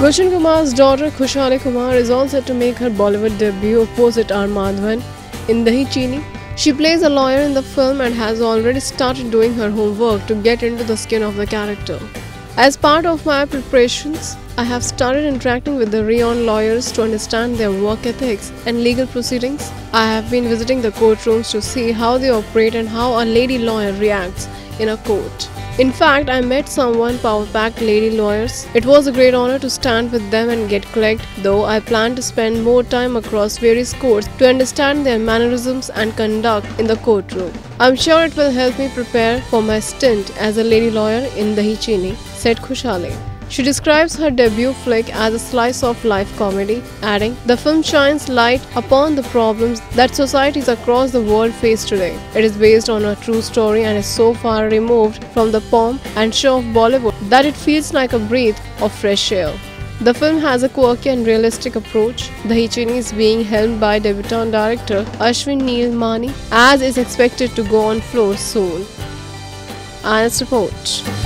Gulshan Kumar's daughter Khushali Kumar is all set to make her Bollywood debut opposite R. Madhavan in Dahi Cheeni. She plays a lawyer in the film and has already started doing her homework to get into the skin of the character. As part of my preparations, I have started interacting with the Rion lawyers to understand their work ethics and legal proceedings. I have been visiting the courtrooms to see how they operate and how a lady lawyer reacts in a court. In fact, I met someone power-packed lady lawyers. It was a great honor to stand with them and get clicked, though I plan to spend more time across various courts to understand their mannerisms and conduct in the courtroom. I'm sure it will help me prepare for my stint as a lady lawyer in Dahi Cheeni, said Khushali. She describes her debut flick as a slice of life comedy, adding, The film shines light upon the problems that societies across the world face today. It is based on a true story and is so far removed from the pomp and show of Bollywood that it feels like a breath of fresh air. The film has a quirky and realistic approach. Dahi Cheeni is being helmed by debutant director Ashwin Neal Mani, as is expected to go on floor soon. Honest report.